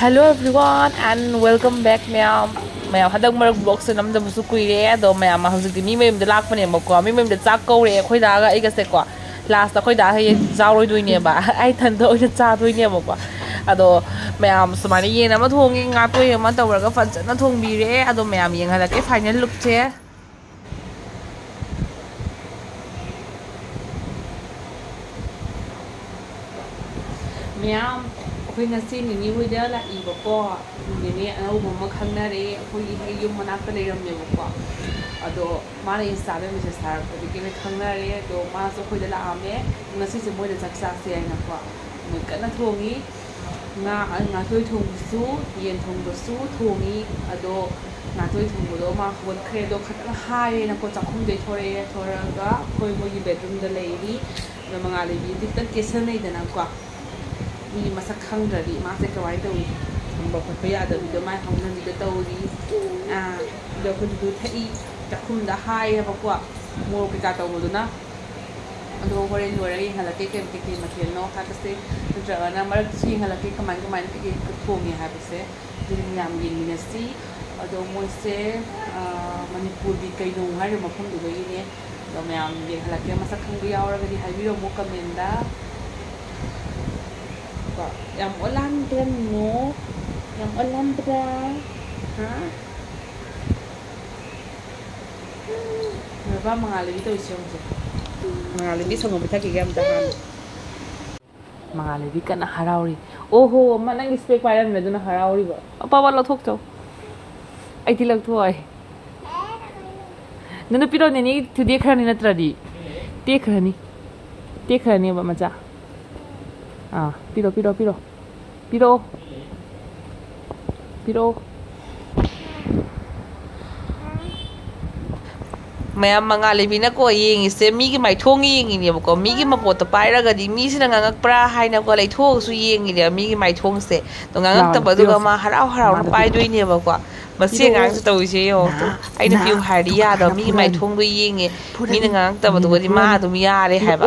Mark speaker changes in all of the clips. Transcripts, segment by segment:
Speaker 1: Hello everyone and welcome back. Ma'am ma'am hadak marak vlog se namda busu kuire do ma'am hauzik mi mem de lak pane mako mi mem de chak ko re khoi da ga ai ga se ko last da khoi da he jaw roi dui ne ba ai than do je cha dui ne mako ado ma'am smani ye na ma thong ngi nga to ye ma taw ga fan na thong bi re ado ma'am cái ngala ke final look che ma'am ꯑꯩꯈꯣꯏ ꯉꯁꯤ ꯅꯤꯅꯤ ꯍꯣꯏꯗ ꯂꯥꯛꯏꯕꯀꯣ ꯅꯦꯅꯦ ꯑꯅꯧꯕ ꯑꯃ ꯈꯪꯅꯔꯦ ꯑꯩꯈꯣꯏꯒꯤ ꯍꯦꯛ ꯌꯨꯝ ꯃꯅꯥꯛꯇ ꯂꯩꯔꯝꯃꯦꯕꯀꯣ ꯑꯗꯣ ꯃꯥꯅ ꯏꯟꯁꯇꯥꯗ ꯃꯦꯁꯦꯖ ꯊꯥꯔꯛꯄꯗꯒꯤꯅ ꯈꯪꯅꯔꯦ ꯑꯗꯣ ꯃꯥꯁꯨ ꯑꯩꯈꯣꯏꯗ ꯂꯥꯛꯑꯝꯃꯦ ꯉꯁꯤꯁꯦ ꯃꯣꯏꯗ ꯆꯥꯛ ꯆꯥꯁꯦ ꯍꯥꯏꯅꯀꯣ ꯃꯣꯏ ꯀꯟꯅ ꯊꯣꯡꯉꯤ ꯉꯥ ꯉꯥꯇꯣꯏ ꯊꯣꯡꯕꯁꯨ ꯌꯦꯟ ꯊꯣꯡꯕꯁꯨ ꯊꯣꯡꯉꯤ ꯑꯗꯣ ꯉꯥꯇꯣꯏ ꯊꯣꯡꯕꯗꯣ ꯃꯥ ꯍꯧꯒꯠꯈ꯭ꯔꯦ ꯑꯗꯣ ꯈꯇꯪ ꯍꯥꯏꯔꯦꯅꯀꯣ ꯆꯥꯛꯈꯨꯝꯗꯩ ꯊꯣꯔꯛꯑꯦ ꯊꯣꯔꯛꯑꯒ ꯑꯩꯈꯣꯏ ꯃꯣꯏꯒꯤ ꯕꯦꯗꯔꯨꯝꯗ ꯂꯩꯔꯤ ꯑꯗꯣ ꯃꯉꯥꯜꯂꯩꯕꯤꯗꯤ ꯈꯤꯇꯪ ꯀꯦꯁꯟꯅꯩꯗꯅꯀꯣ ꯃꯤ ꯃꯁꯛ ꯈꯪꯗ꯭ꯔꯗꯤ ꯃꯥꯁꯦ ꯀꯃꯥꯏꯅ ꯇꯧꯏ ꯊꯝꯕ ꯈꯣꯠꯄ ꯌꯥꯗꯕꯤꯗꯣ ꯃꯥꯏ ꯍꯧꯅꯕꯤꯗ ꯇꯧꯔꯤ ꯑꯗꯣ ꯑꯩꯈꯣꯏꯗꯨ ꯊꯛꯏ ꯆꯥꯛꯈꯨꯝꯗ ꯍꯥꯏꯌꯦꯕꯀꯣ ꯃꯣꯔꯣꯛ ꯀꯩꯀꯥ ꯇꯧꯕꯗꯨꯅ ꯑꯗꯣ ꯍꯣꯔꯦꯟ ꯂꯣꯏꯔꯒ ꯌꯦꯡꯍꯜꯂꯛꯀꯦ ꯀꯩ ꯀꯩꯀꯩ ꯃꯊꯦꯜꯅꯣ ꯍꯥꯏꯕꯁꯦ ꯅꯠꯇ꯭ꯔꯒꯅ ꯃꯔꯛꯇꯁꯨ ꯌꯦꯡꯍꯜꯂꯛꯀꯦ ꯀꯃꯥꯏ ꯀꯃꯥꯏꯅ ꯀꯩꯀꯩ ꯊꯣꯡꯉꯦ ꯍꯥꯏꯕꯁꯦ ꯑꯗꯨꯗꯤ ꯃꯌꯥꯝ ꯌꯦꯡꯃꯤꯟꯅꯁꯤ ꯑꯗꯣ ꯃꯣꯏꯁꯦ ꯃꯅꯤꯄꯨꯔꯒꯤ ꯀꯩꯅꯣ ꯍꯥꯏꯔꯤꯕ ꯃꯐꯝꯗꯨꯗꯒꯤꯅꯦ ꯑꯗꯣ ꯃꯌꯥꯝ ꯌꯦꯡꯍꯜꯂꯛꯀꯦ ꯃꯁꯛ ꯈꯪꯕ ꯌꯥꯎꯔꯒꯗꯤ ꯍꯥꯏꯕꯤꯔꯝꯃꯨ command ka. Yang Olandra, no. Yang Olandra. Ha? Ba mangalibito isiyong siya. Mangalibito ng bita kaya ang tahan. Mangalibito ka na harawri. Oho, manang ispek pa yan, medyo na harawri ba? Pawala tok to. Ay, tilag to ay. Nanapiro nini, tudi ekrani na tradi. Ti ekrani. Ti ekrani ba macha? 아 삐로 삐로 삐로 삐로 삐로 mayam mga Levina ko ying ise migi mai thong ying ni ko migi ma pot pai ra ga di mi ngang ngak pra hai na ko lai thong su ying ni migi mai thong se to ngak ta ba du ga ma harau harau na pai nó bay đuôi ko ma si ngak su to tôi chơi to anh nó piu hai ri ya do migi mai thong dui ying ni mi ngak ngang ba du ga di ma tôi mi ya le hai ba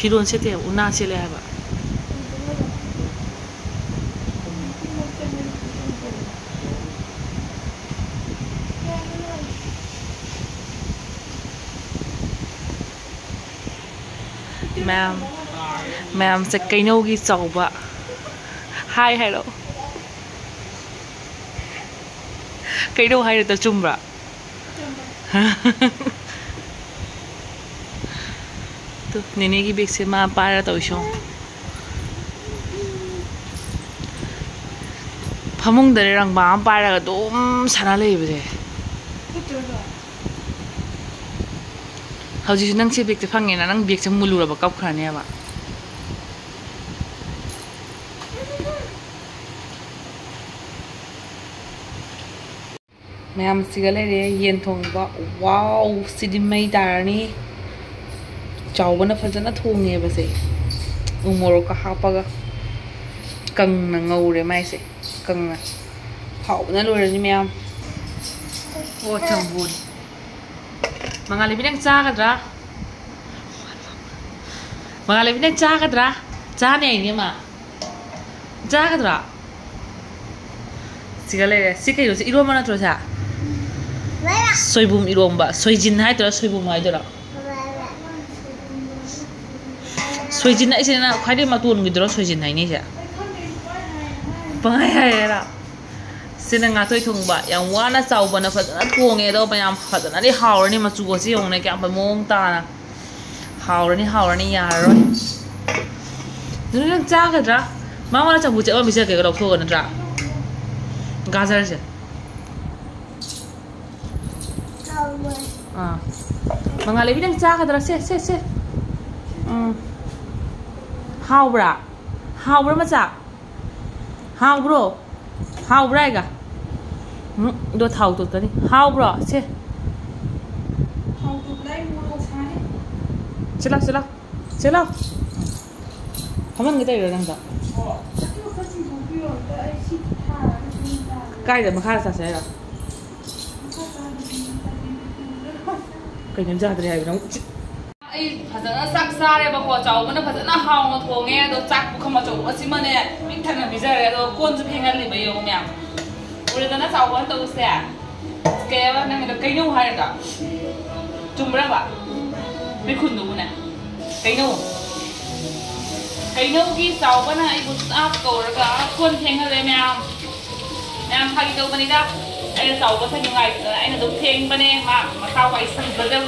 Speaker 1: 피론 세대 우나 세례 해봐. mềm mềm sẽ cây nâu ghi sầu vợ hai hai đâu? Cây đâu hai là tao chung rồi तो नेने की बेग से माँ पार तो फमुंग दरे रंग माँ पार तो सना ले बजे। हाउजी से नंग से बेग तो फंगे ना, नंग बेग से मुलुर अब कब खाने अब मैं हम सिगले रे येन थोंग बा वाव ꯆꯥꯎꯕꯅ ꯐꯖꯅ ꯊꯣꯡꯉꯦꯕꯁꯦ ꯎ ꯃꯣꯔꯣꯛꯀ ꯍꯥꯞꯄꯒ ꯀꯪꯅ ꯉꯧꯔꯦ ꯃꯥꯏꯁꯦ ꯀꯪꯅ ꯍꯥꯎꯕꯅ ꯂꯣꯏꯔꯅꯤ ꯃꯌꯥꯝ ꯑꯣ ꯆꯪꯕꯨꯟ ꯃꯉꯥꯂꯩꯕꯤ ꯅꯪ ꯆꯥꯒꯗ꯭ꯔꯥ ꯃꯉꯥꯂꯩꯕꯤ ꯅꯪ ꯆꯥꯒꯗ꯭ꯔꯥ ꯆꯥꯅꯤ ꯑꯩꯅꯦ ꯃꯥ ꯆꯥꯒꯗ꯭ꯔꯥ ꯁꯤꯒ ꯂꯩꯔꯦ ꯁꯤ ꯀꯩꯅꯣꯁꯦ ꯏꯔꯣꯟꯕ ꯅꯠꯇ꯭ꯔꯣ ꯁꯦ ꯁꯣꯏꯕꯨꯝ ꯏꯔꯣꯝꯕ ꯁꯣꯏꯖꯤꯟ ꯍꯥꯏꯗꯣꯏꯔꯥ ꯁꯣꯏꯕꯨꯝ ꯍꯥꯏꯗꯣꯏꯔꯥ सोइजिन आइसिन खाइदे मतुन गिद्रो सोइजिन हाइने से पाय हायरा सिन गातोय थुंगबा याम वाना चावबना फजना थोंगे दो मयाम फजना नि हावरनि मचु गोसि योंगने क्या प मोंग ताना हावरनि हावरनि यारो नुन चागद्रा मामा चा बुचे ओ मिसे के गलो थोगन द्रा गाजर से आ मंगाले बिन चागद्रा से से से 嗯。Mm. 하우브라. 하우브라 맞아? 하우브로. 하우브라이가. 응? 너 타우 뒀더니? 하우브라 쟤 चला चला चला हमन गए रे रंग काय रे मखा सा सेरा कहीं जा रहे đi phải dẫn sắc ra đây bà quả cháu nó phải dẫn hào nó thua nghe đâu chắc không mà cháu nó xin mà nè mình thằng là bây giờ này rồi quân giúp hình ăn bây giờ không nhỉ ủa đây nó cháu vẫn tàu xe cái này là cây nâu hay là chung ra bà biết khuyên đủ nè cây nâu cây nâu khi cháu vẫn là ibu áp cầu rồi cả quân hình ăn liền mèo em thay đâu bên đi đó anh cháu vẫn thành nhiều ngày anh là đúng thêm bên em mà mà sao phải sừng bờ đâu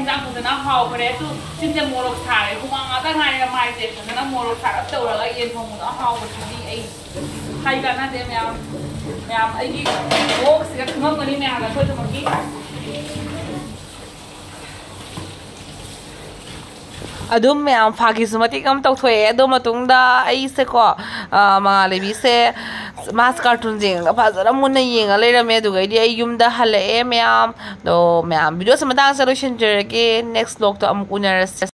Speaker 1: ꯐꯖꯅ ꯍꯥꯎꯈ꯭ꯔꯦ ꯑꯗꯨ ꯆꯤꯟꯁꯦ ꯃꯣꯔꯣꯛ ꯁꯥꯔꯦ ꯍꯨꯃꯥꯡ ꯉꯥꯛꯇ ꯉꯥꯏꯔꯦ ꯃꯥꯏꯁꯦ ꯐꯖꯅ ꯃꯣꯔꯣꯛ ꯁꯥꯔꯞ ꯇꯧꯔꯒ ꯌꯦꯟ ꯊꯣꯡꯕꯗ ꯍꯥꯎꯕꯁꯤꯗꯤ ꯑꯩ ꯍꯥꯏ ꯀꯥꯟꯅꯗꯦ ꯃꯌꯥꯝ ꯃꯌꯥꯝ ꯑꯩꯒꯤ ꯃꯣꯛꯁꯤꯒ ꯈꯪꯉꯝꯒꯅꯤ ꯃꯌꯥꯝꯅ ꯑꯩꯈꯣꯏꯗꯃꯛꯀꯤ ꯑꯗꯨꯝ ꯃꯌꯥꯝ ꯐꯥꯒꯤꯁꯨ ꯃꯇꯤꯛ ꯑꯃ ꯇꯧꯊꯣꯛꯑꯦ ꯑꯗꯨ ꯃꯇꯨꯡꯗ ꯑꯩꯁꯦꯀꯣ ꯃꯉꯥꯂꯩꯕꯤꯁꯦ ꯃꯥꯁ ꯀꯥꯔꯇꯨꯟ ꯌꯦꯡꯉꯒ ꯐꯖꯅ ꯃꯨꯟꯅ ꯌꯦꯡꯉ ꯂꯩꯔꯝꯃꯦ ꯑꯗꯨꯒꯩꯗꯤ ꯑꯩ ꯌꯨꯝꯗ ꯍꯜꯂꯛꯑꯦ ꯃꯌꯥꯝ ꯑꯗꯣ ꯃꯌꯥꯝ ꯚꯤꯗꯤꯑꯣꯁꯦ ꯃꯇꯥꯡꯁꯦ ꯂꯣꯏꯁꯤꯟꯖꯔꯒꯦ ꯅꯦꯛꯁ ꯕ꯭ꯂꯣꯛꯇꯣ ꯑꯃꯨꯛ ꯎꯅꯔꯁꯦ